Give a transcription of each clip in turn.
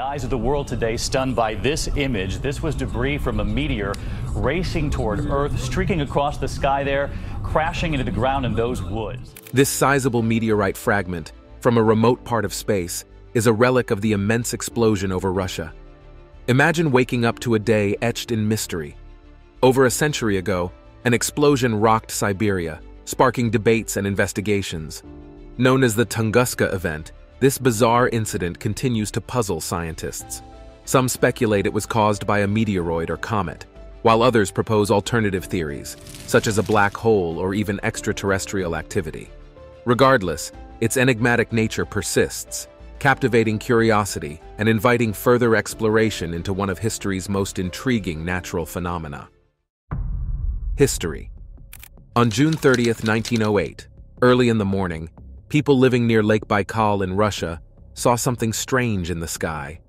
Eyes of the world today stunned by this image. This was debris from a meteor racing toward Earth, streaking across the sky there, crashing into the ground in those woods. This sizable meteorite fragment from a remote part of space is a relic of the immense explosion over Russia. Imagine waking up to a day etched in mystery. Over a century ago, an explosion rocked Siberia, sparking debates and investigations. Known as the Tunguska event, this bizarre incident continues to puzzle scientists. Some speculate it was caused by a meteoroid or comet, while others propose alternative theories, such as a black hole or even extraterrestrial activity. Regardless, its enigmatic nature persists, captivating curiosity and inviting further exploration into one of history's most intriguing natural phenomena. History On June 30, 1908, early in the morning, people living near Lake Baikal in Russia saw something strange in the sky.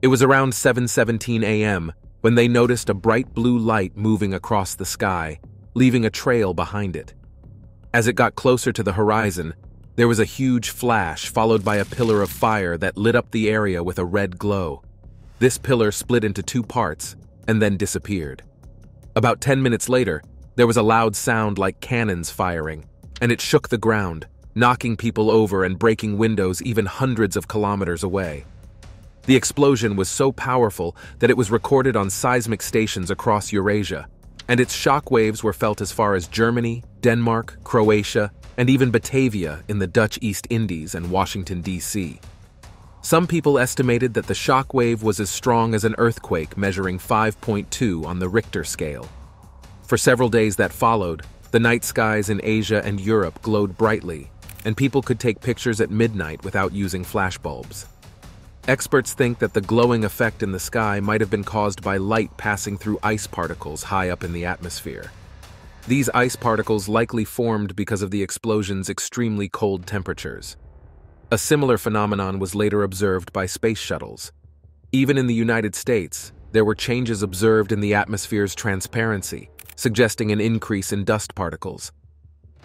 It was around 7:17 a.m. when they noticed a bright blue light moving across the sky, leaving a trail behind it. As it got closer to the horizon, there was a huge flash followed by a pillar of fire that lit up the area with a red glow. This pillar split into two parts and then disappeared. About 10 minutes later, there was a loud sound like cannons firing, and it shook the ground, knocking people over and breaking windows even hundreds of kilometers away. The explosion was so powerful that it was recorded on seismic stations across Eurasia, and its shock waves were felt as far as Germany, Denmark, Croatia, and even Batavia in the Dutch East Indies and Washington, D.C. Some people estimated that the shock wave was as strong as an earthquake measuring 5.2 on the Richter scale. For several days that followed, the night skies in Asia and Europe glowed brightly, and people could take pictures at midnight without using flashbulbs. Experts think that the glowing effect in the sky might have been caused by light passing through ice particles high up in the atmosphere. These ice particles likely formed because of the explosion's extremely cold temperatures. A similar phenomenon was later observed by space shuttles. Even in the United States, there were changes observed in the atmosphere's transparency, suggesting an increase in dust particles.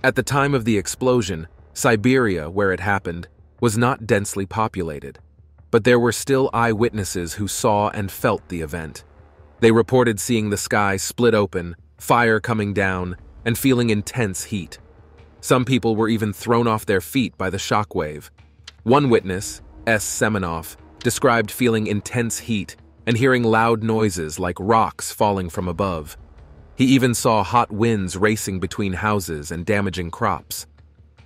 At the time of the explosion, Siberia, where it happened, was not densely populated, but there were still eyewitnesses who saw and felt the event. They reported seeing the sky split open, fire coming down, and feeling intense heat. Some people were even thrown off their feet by the shockwave. One witness, S. Semenov, described feeling intense heat and hearing loud noises like rocks falling from above. He even saw hot winds racing between houses and damaging crops.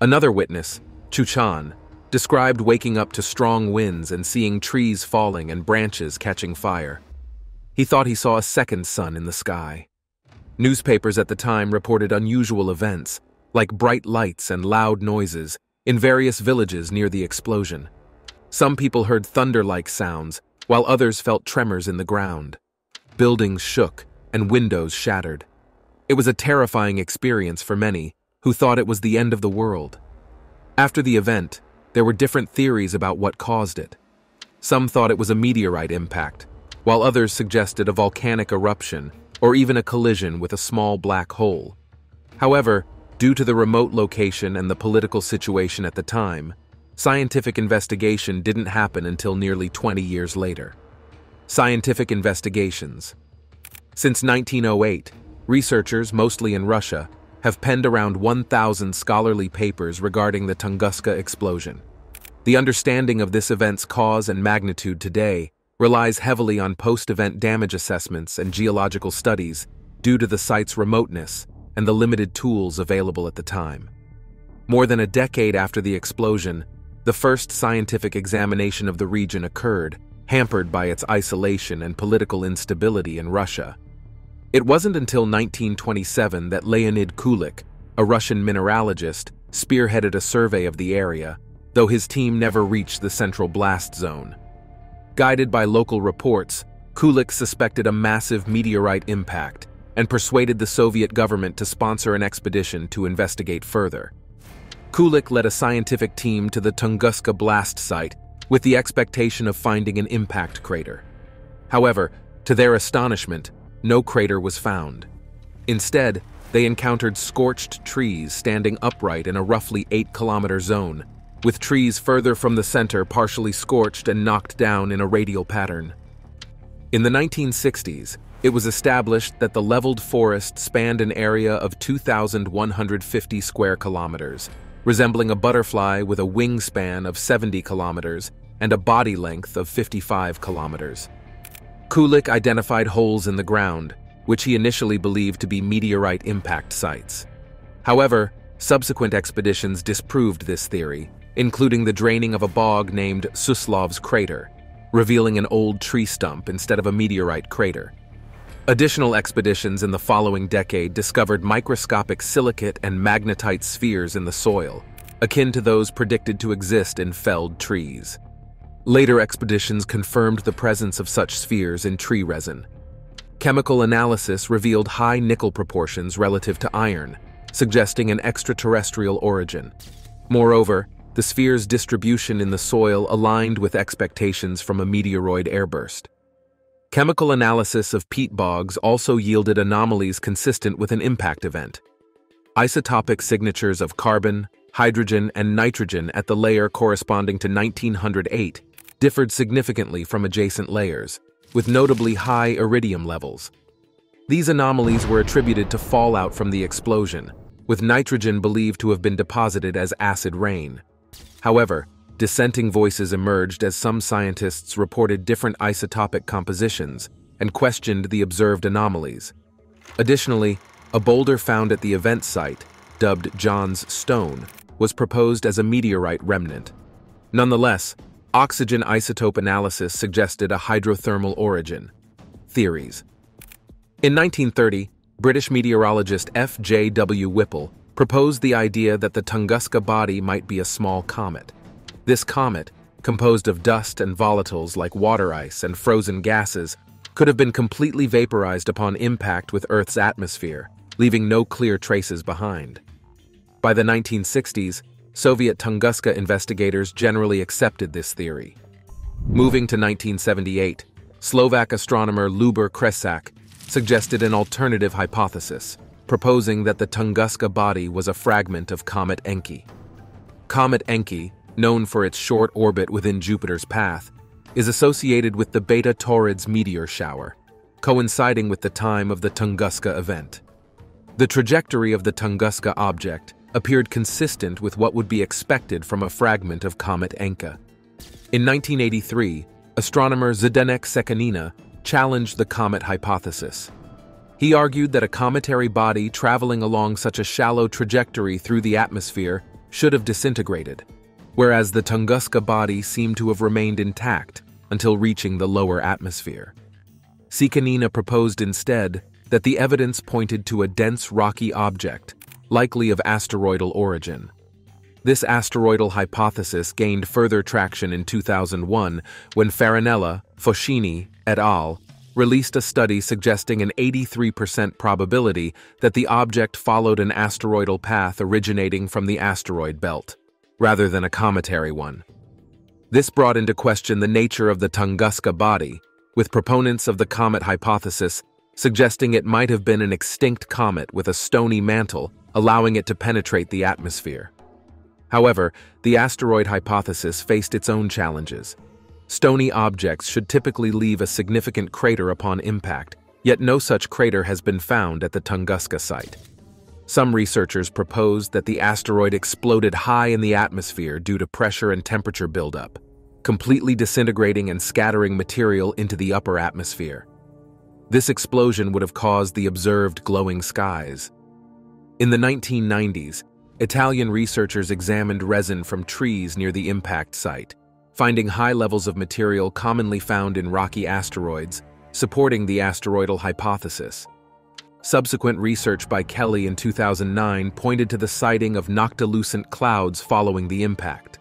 Another witness, Chuchan, described waking up to strong winds and seeing trees falling and branches catching fire. He thought he saw a second sun in the sky. Newspapers at the time reported unusual events, like bright lights and loud noises, in various villages near the explosion. Some people heard thunder-like sounds, while others felt tremors in the ground. Buildings shook and windows shattered. It was a terrifying experience for many, who thought it was the end of the world. After the event, there were different theories about what caused it. Some thought it was a meteorite impact, while others suggested a volcanic eruption or even a collision with a small black hole. However, due to the remote location and the political situation at the time, scientific investigation didn't happen until nearly 20 years later. Scientific investigations. Since 1908, researchers, mostly in Russia, have penned around 1,000 scholarly papers regarding the Tunguska explosion. The understanding of this event's cause and magnitude today relies heavily on post-event damage assessments and geological studies due to the site's remoteness and the limited tools available at the time. More than a decade after the explosion, the first scientific examination of the region occurred, hampered by its isolation and political instability in Russia. It wasn't until 1927 that Leonid Kulik, a Russian mineralogist, spearheaded a survey of the area, though his team never reached the central blast zone. Guided by local reports, Kulik suspected a massive meteorite impact and persuaded the Soviet government to sponsor an expedition to investigate further. Kulik led a scientific team to the Tunguska blast site with the expectation of finding an impact crater. However, to their astonishment, no crater was found. Instead, they encountered scorched trees standing upright in a roughly 8 kilometer zone, with trees further from the center partially scorched and knocked down in a radial pattern. In the 1960s, it was established that the leveled forest spanned an area of 2,150 square kilometers, resembling a butterfly with a wingspan of 70 kilometers and a body length of 55 kilometers. Kulik identified holes in the ground, which he initially believed to be meteorite impact sites. However, subsequent expeditions disproved this theory, including the draining of a bog named Suslov's Crater, revealing an old tree stump instead of a meteorite crater. Additional expeditions in the following decade discovered microscopic silicate and magnetite spheres in the soil, akin to those predicted to exist in felled trees. Later expeditions confirmed the presence of such spheres in tree resin. Chemical analysis revealed high nickel proportions relative to iron, suggesting an extraterrestrial origin. Moreover, the sphere's distribution in the soil aligned with expectations from a meteoroid airburst. Chemical analysis of peat bogs also yielded anomalies consistent with an impact event. Isotopic signatures of carbon, hydrogen, and nitrogen at the layer corresponding to 1908 differed significantly from adjacent layers, with notably high iridium levels. These anomalies were attributed to fallout from the explosion, with nitrogen believed to have been deposited as acid rain. However, dissenting voices emerged as some scientists reported different isotopic compositions and questioned the observed anomalies. Additionally, a boulder found at the event site, dubbed John's Stone, was proposed as a meteorite remnant. Nonetheless, Oxygen isotope analysis suggested a hydrothermal origin. Theories In 1930, British meteorologist F. J. W. Whipple proposed the idea that the Tunguska body might be a small comet. This comet, composed of dust and volatiles like water ice and frozen gases, could have been completely vaporized upon impact with Earth's atmosphere, leaving no clear traces behind. By the 1960s, Soviet Tunguska investigators generally accepted this theory. Moving to 1978, Slovak astronomer Lubor Kresak suggested an alternative hypothesis, proposing that the Tunguska body was a fragment of Comet Encke. Comet Encke, known for its short orbit within Jupiter's path, is associated with the Beta Taurids meteor shower, coinciding with the time of the Tunguska event. The trajectory of the Tunguska object appeared consistent with what would be expected from a fragment of Comet Encke. In 1983, astronomer Zdenek Sekanina challenged the comet hypothesis. He argued that a cometary body traveling along such a shallow trajectory through the atmosphere should have disintegrated, whereas the Tunguska body seemed to have remained intact until reaching the lower atmosphere. Sekanina proposed instead that the evidence pointed to a dense rocky object likely of asteroidal origin. This asteroidal hypothesis gained further traction in 2001 when Farinella, Foschini, et al. released a study suggesting an 83% probability that the object followed an asteroidal path originating from the asteroid belt, rather than a cometary one. This brought into question the nature of the Tunguska body, with proponents of the comet hypothesis suggesting it might have been an extinct comet with a stony mantle allowing it to penetrate the atmosphere. However, the asteroid hypothesis faced its own challenges. Stony objects should typically leave a significant crater upon impact, yet no such crater has been found at the Tunguska site. Some researchers proposed that the asteroid exploded high in the atmosphere due to pressure and temperature buildup, completely disintegrating and scattering material into the upper atmosphere. This explosion would have caused the observed glowing skies. In the 1990s, Italian researchers examined resin from trees near the impact site, finding high levels of material commonly found in rocky asteroids, supporting the asteroidal hypothesis. Subsequent research by Kelley in 2009 pointed to the sighting of noctilucent clouds following the impact,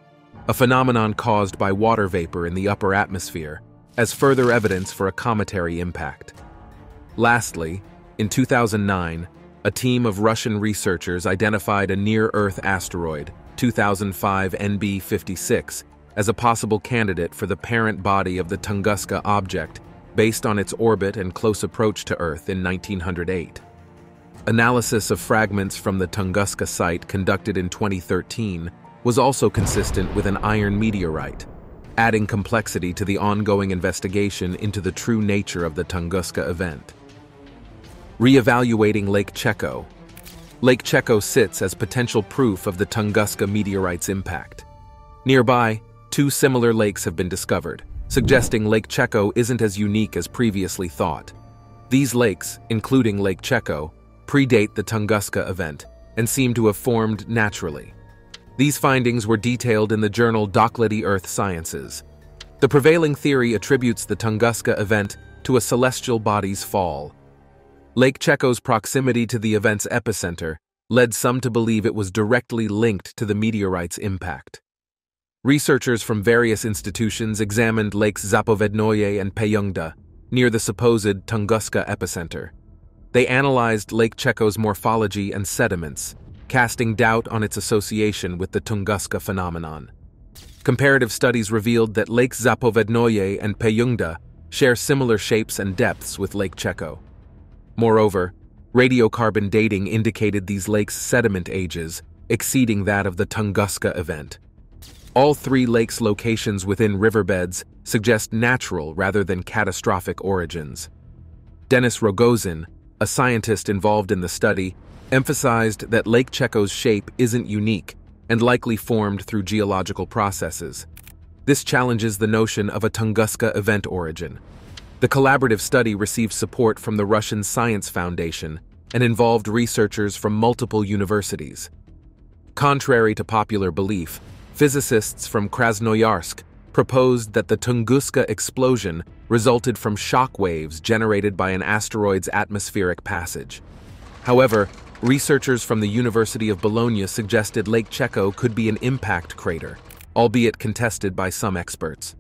a phenomenon caused by water vapor in the upper atmosphere, as further evidence for a cometary impact. Lastly, in 2009, a team of Russian researchers identified a near-Earth asteroid, 2005 NB56, as a possible candidate for the parent body of the Tunguska object based on its orbit and close approach to Earth in 1908. Analysis of fragments from the Tunguska site conducted in 2013 was also consistent with an iron meteorite, adding complexity to the ongoing investigation into the true nature of the Tunguska event. Re-evaluating Lake Cheko. Lake Cheko sits as potential proof of the Tunguska meteorite's impact. Nearby, two similar lakes have been discovered, suggesting Lake Cheko isn't as unique as previously thought. These lakes, including Lake Cheko, predate the Tunguska event and seem to have formed naturally. These findings were detailed in the journal Doklady Earth Sciences. The prevailing theory attributes the Tunguska event to a celestial body's fall. Lake Cheko's proximity to the event's epicenter led some to believe it was directly linked to the meteorite's impact. Researchers from various institutions examined Lakes Zapovednoye and Peyungda near the supposed Tunguska epicenter. They analyzed Lake Cheko's morphology and sediments, casting doubt on its association with the Tunguska phenomenon. Comparative studies revealed that Lake Zapovednoye and Peyungda share similar shapes and depths with Lake Cheko. Moreover, radiocarbon dating indicated these lakes' sediment ages exceeding that of the Tunguska event. All three lakes' locations within riverbeds suggest natural rather than catastrophic origins. Denis Rogozin, a scientist involved in the study, emphasized that Lake Cheko's shape isn't unique and likely formed through geological processes. This challenges the notion of a Tunguska event origin. The collaborative study received support from the Russian Science Foundation and involved researchers from multiple universities. Contrary to popular belief, physicists from Krasnoyarsk proposed that the Tunguska explosion resulted from shock waves generated by an asteroid's atmospheric passage. However, Researchers from the University of Bologna suggested Lake Cheko could be an impact crater, albeit contested by some experts.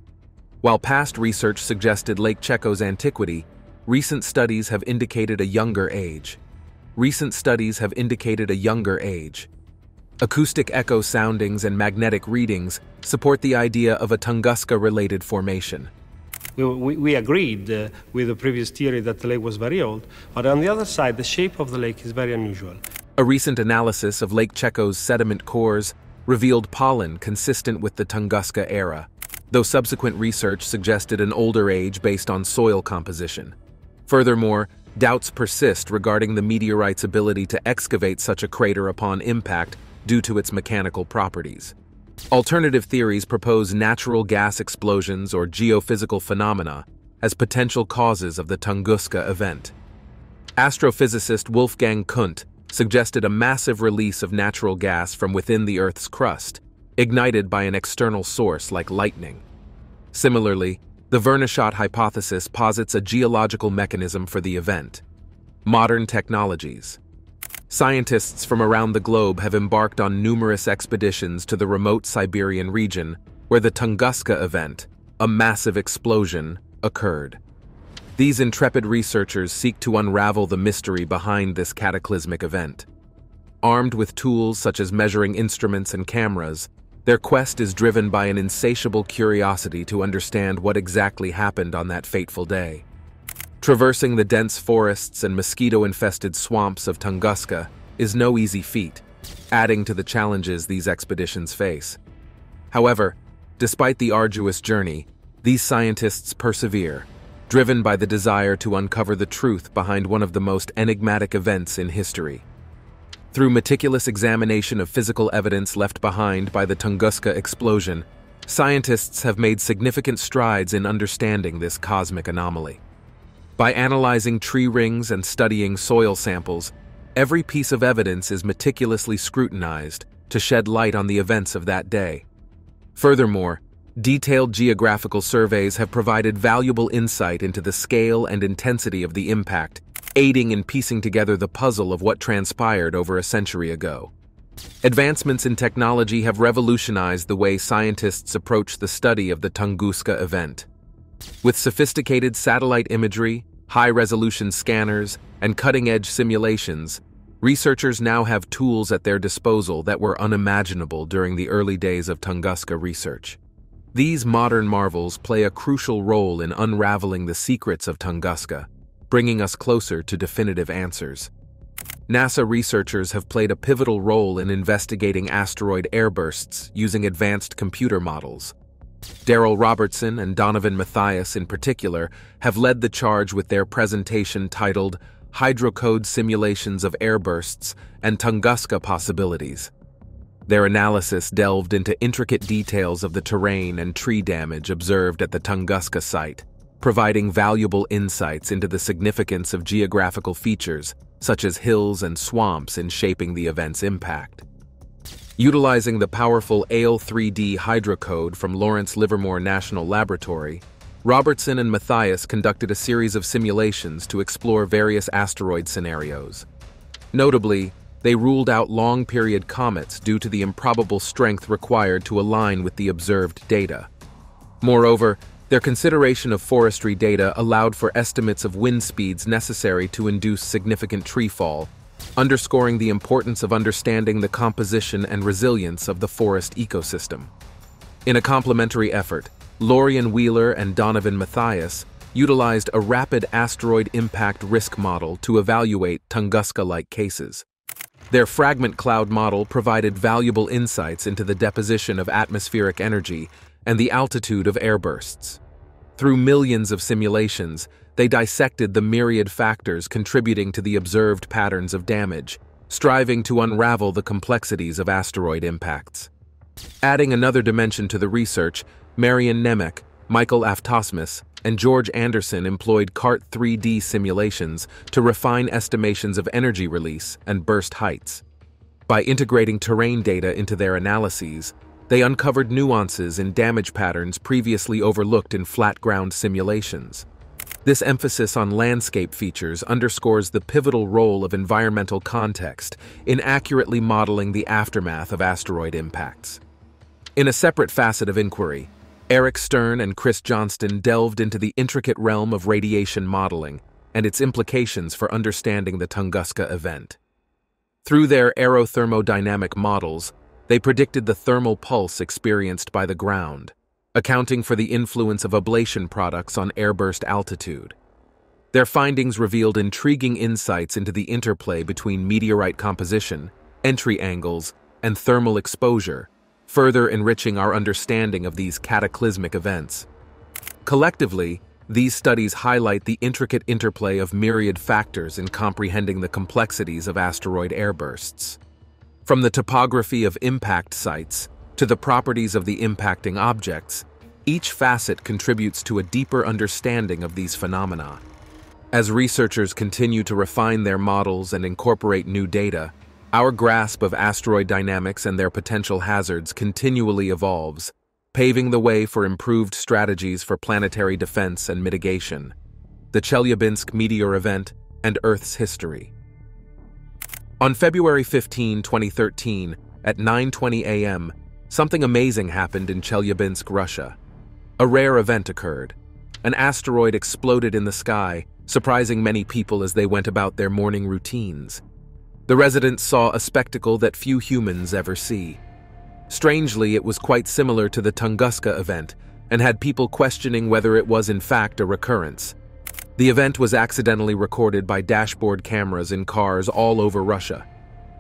While past research suggested Lake Cheko's antiquity, recent studies have indicated a younger age. Recent studies have indicated a younger age. Acoustic echo soundings and magnetic readings support the idea of a Tunguska-related formation. We, we, we agreed uh, with the previous theory that the lake was very old, but on the other side, the shape of the lake is very unusual. A recent analysis of Lake Cheko's sediment cores revealed pollen consistent with the Tunguska era, though subsequent research suggested an older age based on soil composition. Furthermore, doubts persist regarding the meteorite's ability to excavate such a crater upon impact due to its mechanical properties. Alternative theories propose natural gas explosions or geophysical phenomena as potential causes of the Tunguska event. Astrophysicist Wolfgang Kundt suggested a massive release of natural gas from within the Earth's crust, ignited by an external source like lightning. Similarly, the Verneshot hypothesis posits a geological mechanism for the event. Modern technologies, Scientists from around the globe have embarked on numerous expeditions to the remote Siberian region where the Tunguska event, a massive explosion, occurred. These intrepid researchers seek to unravel the mystery behind this cataclysmic event. Armed with tools such as measuring instruments and cameras, their quest is driven by an insatiable curiosity to understand what exactly happened on that fateful day. Traversing the dense forests and mosquito-infested swamps of Tunguska is no easy feat, adding to the challenges these expeditions face. However, despite the arduous journey, these scientists persevere, driven by the desire to uncover the truth behind one of the most enigmatic events in history. Through meticulous examination of physical evidence left behind by the Tunguska explosion, scientists have made significant strides in understanding this cosmic anomaly. By analyzing tree rings and studying soil samples, every piece of evidence is meticulously scrutinized to shed light on the events of that day. Furthermore, detailed geographical surveys have provided valuable insight into the scale and intensity of the impact, aiding in piecing together the puzzle of what transpired over a century ago. Advancements in technology have revolutionized the way scientists approach the study of the Tunguska event. With sophisticated satellite imagery, high-resolution scanners, and cutting-edge simulations, researchers now have tools at their disposal that were unimaginable during the early days of Tunguska research. These modern marvels play a crucial role in unraveling the secrets of Tunguska, bringing us closer to definitive answers. NASA researchers have played a pivotal role in investigating asteroid airbursts using advanced computer models. Darrel Robertson and Donovan Mathias, in particular, have led the charge with their presentation titled Hydrocode Simulations of Airbursts and Tunguska Possibilities. Their analysis delved into intricate details of the terrain and tree damage observed at the Tunguska site, providing valuable insights into the significance of geographical features such as hills and swamps in shaping the event's impact. Utilizing the powerful ALE 3D hydrocode from Lawrence Livermore National Laboratory, Robertson and Mathias conducted a series of simulations to explore various asteroid scenarios. Notably, they ruled out long-period comets due to the improbable strength required to align with the observed data. Moreover, their consideration of forestry data allowed for estimates of wind speeds necessary to induce significant tree fall, underscoring the importance of understanding the composition and resilience of the forest ecosystem. In a complementary effort, Lorien Wheeler and Donovan Mathias utilized a rapid asteroid impact risk model to evaluate Tunguska-like cases. Their fragment cloud model provided valuable insights into the deposition of atmospheric energy and the altitude of airbursts. Through millions of simulations, they dissected the myriad factors contributing to the observed patterns of damage, striving to unravel the complexities of asteroid impacts. Adding another dimension to the research, Marian Nemec, Michael Aftosmis, and George Anderson employed CART 3D simulations to refine estimations of energy release and burst heights. By integrating terrain data into their analyses, they uncovered nuances in damage patterns previously overlooked in flat ground simulations. This emphasis on landscape features underscores the pivotal role of environmental context in accurately modeling the aftermath of asteroid impacts. In a separate facet of inquiry, Eric Stern and Chris Johnston delved into the intricate realm of radiation modeling and its implications for understanding the Tunguska event. Through their aerothermodynamic models, they predicted the thermal pulse experienced by the ground, accounting for the influence of ablation products on airburst altitude. Their findings revealed intriguing insights into the interplay between meteorite composition, entry angles, and thermal exposure, further enriching our understanding of these cataclysmic events. Collectively, these studies highlight the intricate interplay of myriad factors in comprehending the complexities of asteroid airbursts. From the topography of impact sites to the properties of the impacting objects, each facet contributes to a deeper understanding of these phenomena. As researchers continue to refine their models and incorporate new data, our grasp of asteroid dynamics and their potential hazards continually evolves, paving the way for improved strategies for planetary defense and mitigation. The Chelyabinsk meteor event and Earth's history. On February 15, 2013, at 9:20 a.m., something amazing happened in Chelyabinsk, Russia. A rare event occurred. An asteroid exploded in the sky, surprising many people as they went about their morning routines. The residents saw a spectacle that few humans ever see. Strangely, it was quite similar to the Tunguska event and had people questioning whether it was in fact a recurrence. The event was accidentally recorded by dashboard cameras in cars all over Russia.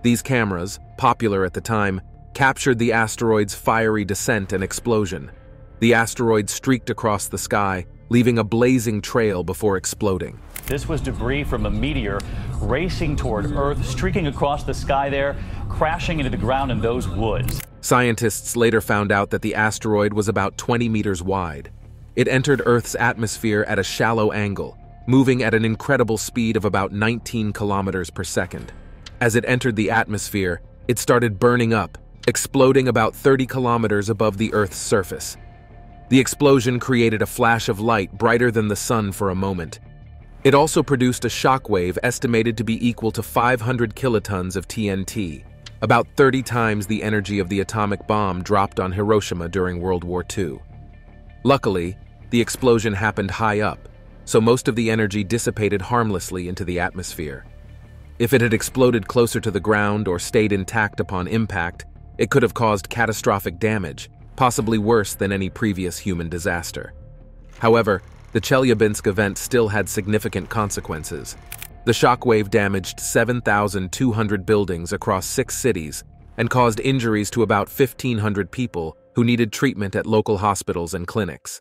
These cameras, popular at the time, captured the asteroid's fiery descent and explosion. The asteroid streaked across the sky, leaving a blazing trail before exploding. This was debris from a meteor racing toward Earth, streaking across the sky there, crashing into the ground in those woods. Scientists later found out that the asteroid was about 20 meters wide. It entered Earth's atmosphere at a shallow angle, moving at an incredible speed of about 19 kilometers per second. As it entered the atmosphere, it started burning up, exploding about 30 kilometers above the Earth's surface. The explosion created a flash of light brighter than the sun for a moment. It also produced a shockwave estimated to be equal to 500 kilotons of TNT, about 30 times the energy of the atomic bomb dropped on Hiroshima during World War II. Luckily, the explosion happened high up, so most of the energy dissipated harmlessly into the atmosphere. If it had exploded closer to the ground or stayed intact upon impact, it could have caused catastrophic damage, possibly worse than any previous human disaster. However, the Chelyabinsk event still had significant consequences. The shockwave damaged 7,200 buildings across six cities and caused injuries to about 1,500 people who needed treatment at local hospitals and clinics.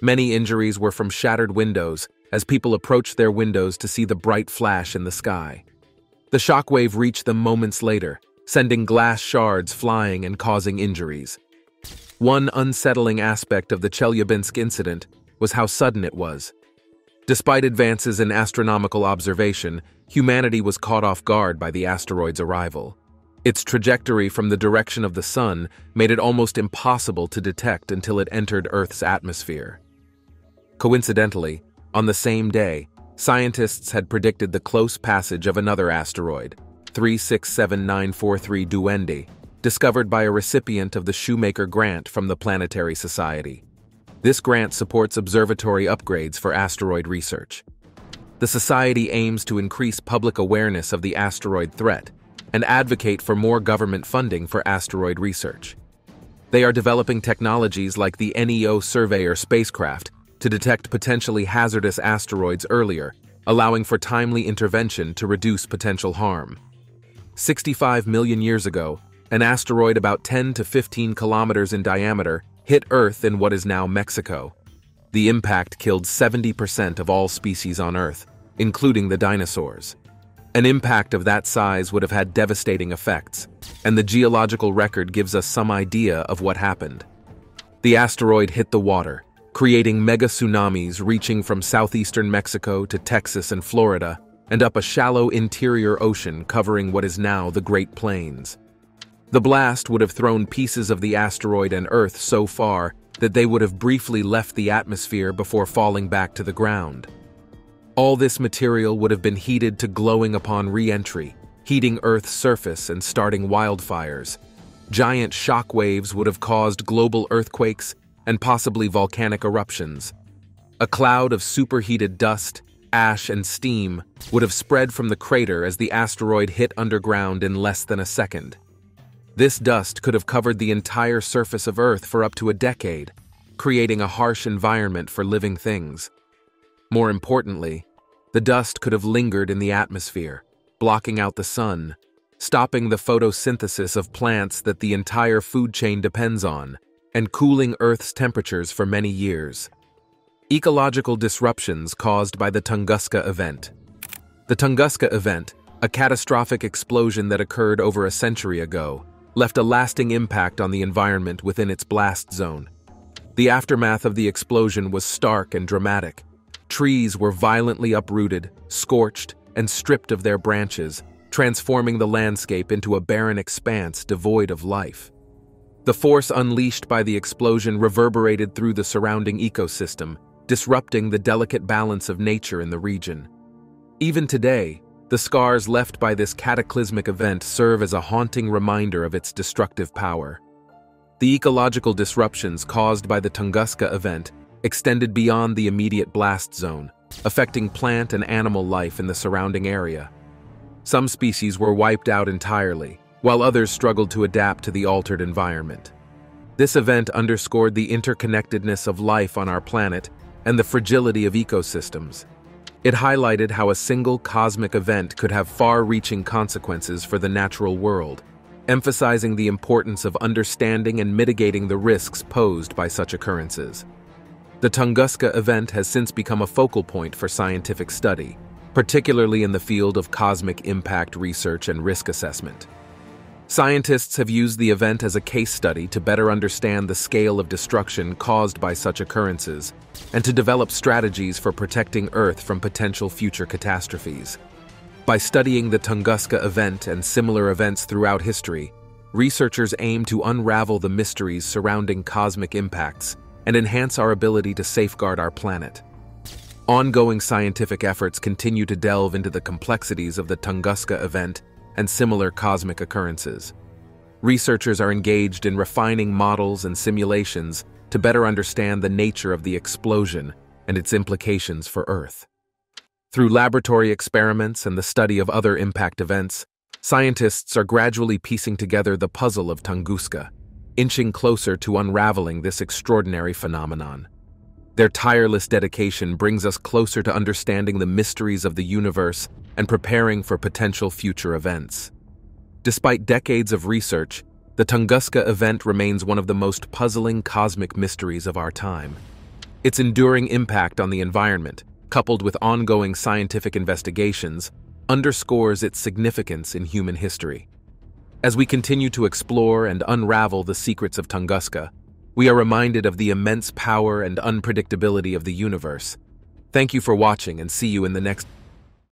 Many injuries were from shattered windows as people approached their windows to see the bright flash in the sky. The shockwave reached them moments later, sending glass shards flying and causing injuries. One unsettling aspect of the Chelyabinsk incident was how sudden it was. Despite advances in astronomical observation, humanity was caught off guard by the asteroid's arrival. Its trajectory from the direction of the Sun made it almost impossible to detect until it entered Earth's atmosphere. Coincidentally, on the same day, scientists had predicted the close passage of another asteroid, 367943 Duende, discovered by a recipient of the Shoemaker Grant from the Planetary Society. This grant supports observatory upgrades for asteroid research. The Society aims to increase public awareness of the asteroid threat and advocate for more government funding for asteroid research. They are developing technologies like the NEO Surveyor spacecraft to detect potentially hazardous asteroids earlier, allowing for timely intervention to reduce potential harm. 65 million years ago, an asteroid about 10 to 15 kilometers in diameter hit Earth in what is now Mexico. The impact killed 70% of all species on Earth, including the dinosaurs. An impact of that size would have had devastating effects, and the geological record gives us some idea of what happened. The asteroid hit the water, creating mega tsunamis reaching from southeastern Mexico to Texas and Florida, and up a shallow interior ocean covering what is now the Great Plains. The blast would have thrown pieces of the asteroid and Earth so far that they would have briefly left the atmosphere before falling back to the ground. All this material would have been heated to glowing upon re-entry, heating Earth's surface and starting wildfires. Giant shock waves would have caused global earthquakes and possibly volcanic eruptions. A cloud of superheated dust, ash, and steam would have spread from the crater as the asteroid hit underground in less than a second. This dust could have covered the entire surface of Earth for up to a decade, creating a harsh environment for living things. More importantly, the dust could have lingered in the atmosphere, blocking out the sun, stopping the photosynthesis of plants that the entire food chain depends on, and cooling Earth's temperatures for many years. Ecological disruptions caused by the Tunguska event. The Tunguska event, a catastrophic explosion that occurred over a century ago, left a lasting impact on the environment within its blast zone. The aftermath of the explosion was stark and dramatic. Trees were violently uprooted, scorched, and stripped of their branches, transforming the landscape into a barren expanse devoid of life. The force unleashed by the explosion reverberated through the surrounding ecosystem, disrupting the delicate balance of nature in the region. Even today, the scars left by this cataclysmic event serve as a haunting reminder of its destructive power. The ecological disruptions caused by the Tunguska event extended beyond the immediate blast zone, affecting plant and animal life in the surrounding area. Some species were wiped out entirely, while others struggled to adapt to the altered environment. This event underscored the interconnectedness of life on our planet and the fragility of ecosystems. It highlighted how a single cosmic event could have far-reaching consequences for the natural world, emphasizing the importance of understanding and mitigating the risks posed by such occurrences. The Tunguska event has since become a focal point for scientific study, particularly in the field of cosmic impact research and risk assessment. Scientists have used the event as a case study to better understand the scale of destruction caused by such occurrences and to develop strategies for protecting Earth from potential future catastrophes. By studying the Tunguska event and similar events throughout history, researchers aim to unravel the mysteries surrounding cosmic impacts and enhance our ability to safeguard our planet. Ongoing scientific efforts continue to delve into the complexities of the Tunguska event and similar cosmic occurrences. Researchers are engaged in refining models and simulations to better understand the nature of the explosion and its implications for Earth. Through laboratory experiments and the study of other impact events, scientists are gradually piecing together the puzzle of Tunguska, inching closer to unraveling this extraordinary phenomenon. Their tireless dedication brings us closer to understanding the mysteries of the universe and preparing for potential future events. Despite decades of research, the Tunguska event remains one of the most puzzling cosmic mysteries of our time. Its enduring impact on the environment, coupled with ongoing scientific investigations, underscores its significance in human history. As we continue to explore and unravel the secrets of Tunguska, we are reminded of the immense power and unpredictability of the universe. Thank you for watching and see you in the next